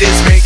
it is me.